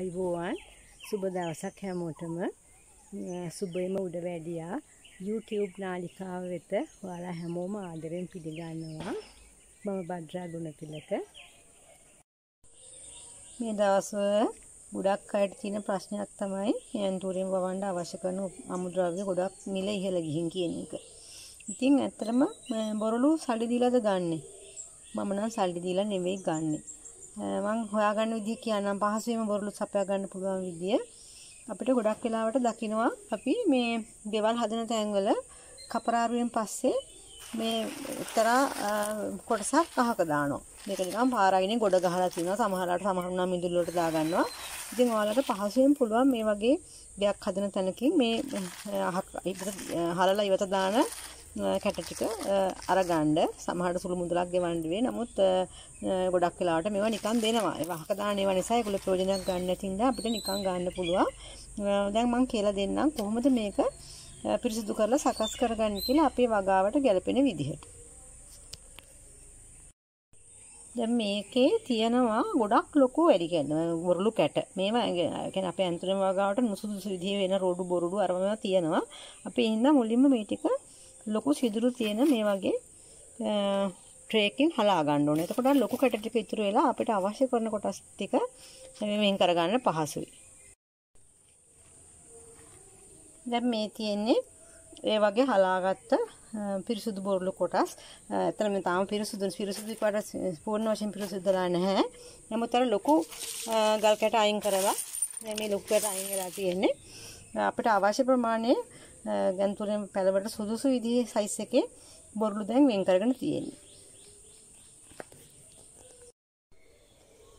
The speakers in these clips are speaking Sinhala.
අයිබෝවන් සුබ දවසක් හැමෝටම සුබයම උඩ වැඩියා YouTube නාලිකාව වෙත ඔයාලා හැමෝම ආදරෙන් පිළිගන්නවා මම බද්රා ගුණතිලක මේ දවස්වල ගොඩක් අයට තියෙන ප්‍රශ්නයක් තමයි යන්තූරෙන් වවන්න අවශ්‍ය කරන අමුද්‍රව්‍ය ගොඩක් මිල ඉහළ ගිහින් කියන එක. ඉතින් ඇත්තටම බොරළු සල්ලි දීලාද ගන්නෙ? මම නම් සල්ලි දීලා නෙවෙයි ගන්නෙ. මං හොයාගන්න විදිහ කියන්නම් පහසුවෙන්ම බොරළු සපයා ගන්න පුළුවන් විදිය. අපිට ගොඩක් වෙලාවට දකිනවා අපි මේ ගෙවල් හදන තැන්වල කපරාරුවෙන් පස්සේ මේ එක්තරා කොටසක් අහක දානවා. මේක නිකන් පාරායිනේ ගොඩ ගහලා තියෙනවා. සමහරවිට සමහරුණා මිදුළු වලට දාගන්නවා. ඉතින් ඔයාලට පහසුවෙන් පුළුවන් මේ වගේ දෙයක් හදන තැනකින් මේ අහක් හලලා ඉවත දාන කැට ටික අරගන්න සමහරට සුළු මුදලක් ගෙවන්න වෙයි. නමුත් ගොඩක් වෙලාවට මේවා නිකන් දෙනවා. ඒ වහක දාන ඒවා නිසා ඒගොල්ලෝ ප්‍රයෝජනයක් ගන්න නැතිනම් අපිට නිකන් ගන්න පුළුවන්. දැන් මම කියලා දෙන්නම් කොහොමද මේක පිරිසිදු කරලා සකස් කරගන්න කියලා අපේ වගාවට ගැලපෙන විදිහට. දැන් මේකේ තියෙනවා ගොඩක් ලොකු වැඩි කියන්නේ වරළු කැට. මේවා කියන්නේ අපේ අන්තරම වගාවට නුසුදුසු විදිහේ වෙන රෝඩු බොරුඩු අර මේවා තියෙනවා. අපි හින්දා මුලින්ම මේ ටික ලොකු සිදුරු තියෙන මේ වගේ ට්‍රේකින් හලා ගන්න ඕනේ. එතකොට ලොකු කැට ටික ඉතුරු වෙලා අපිට අවශ්‍ය කරන කොටස් ටික වෙන් කරගන්න පහසුයි. දැන් මේ තියෙන්නේ ඒ වගේ හලාගත්ත පිරිසුදු බොරළු කොටස්. එතන මේ තාම පිරිසුදු පිරිසුදු කොට පූර්ණ වශයෙන් පිරිසුදුලා නැහැ. නමුත් අර ලොකු ගල් කැට අයින් කරලා මේ ලොකු කැට අයින් වෙලා තියෙන්නේ. අපිට අවශ්‍ය ප්‍රමාණය ගන්තුරෙන් පැලවට සුදුසු විදිහේ සයිස් එකේ බොරළු දැන් වෙන් කරගෙන තියෙන්නේ.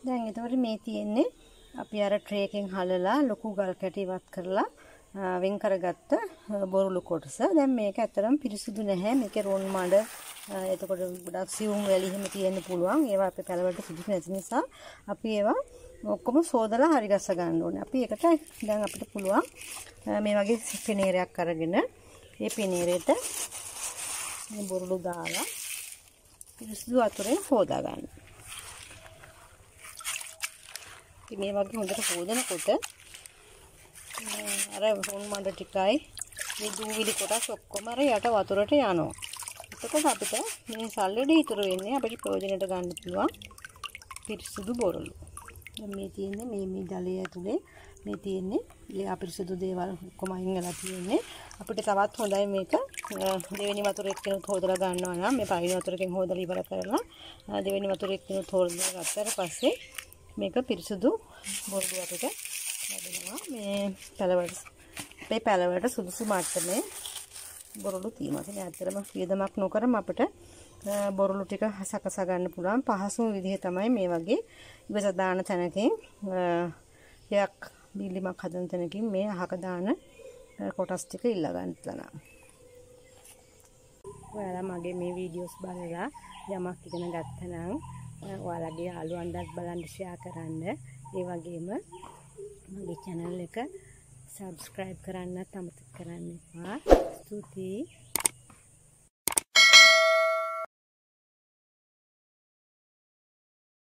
දැන් එතකොට මේ තියෙන්නේ අපි අර ට්‍රේ එකෙන් හලලා ලොකු ගල් කැටි ඉවත් කරලා වෙන් කරගත්ත බොරළු කොටස. දැන් මේක ඇත්තටම පිරිසුදු නැහැ. මේකේ රොන් මඩ එතකොට ගොඩක් සියුම් වැලි එහෙම තියෙන්න පුළුවන්. ඒවා අපේ පැලවලට සුදුසු නැති නිසා අපි ඒවා ඔක්කොම සෝදලා හරි ගස්ස ගන්න ඕනේ. අපි ඒකට දැන් අපිට පුළුවන් මේ වගේ පෙනේරයක් අරගෙන ඒ පෙනේරෙට මේ බොරළු දාලා පිරිසිදු වතුරෙන් හොදා ගන්න. ඉතින් මේ වගේ හොඳට හොදනකොට අර හොන් මඩ ටිකයි මේ දූවිලි කොටස් ඔක්කොම අර යට වතුරට යනවා. එතකොට අපිට මේ සල්ලෙඩ ඉතුරු වෙන්නේ අපිට ප්‍රයෝජනට ගන්න පුළුවන් පිරිසිදු බොරළු. මේ තියෙන්නේ මේ මේ ජලය ඇතුලේ මේ තියෙන්නේ ඒ අපිරිසිදු දේවල් ඔක්කොම අයින් වෙලා තියෙන්නේ අපිට තවත් හොඳයි මේක දෙවෙනි වතුර එක්කෙනුත් හොදලා ගන්නවා නම් මේ පළවෙනි වතුරකින් හොදලා ඉවර කරලා දෙවෙනි වතුර එක්කෙනුත් හොදලා ගත්තට පස්සේ මේක පිරිසිදු බොරළු අපිට ලැබෙනවා මේ පැලවට අපේ පැලවට සුදුසු මට්ටමේ බොරළු තියෙනවා. ඉතින් ඇත්තටම වියදමක් නොකරම අපිට බොරළු ටික සකසා ගන්න පුළුවන් පහසුම විදිහ තමයි මේ වගේ ඉවස දාන තැනකින් යක් බිල්ලිමක් හදන තැනකින් මේ අහක දාන කොටස් ටික ඉල්ලා ගන්නතන. ඔයාලා මගේ මේ වීඩියෝස් බලලා යමක් ඉගෙන ගත්තනම් ඔයාලගේ යාළුවන්ටත් බලන්න ෂෙයා කරන්න. ඒ වගේම මගේ channel එක subscribe කරන්නත් අමතක කරන්න එපා. ස්තුතියි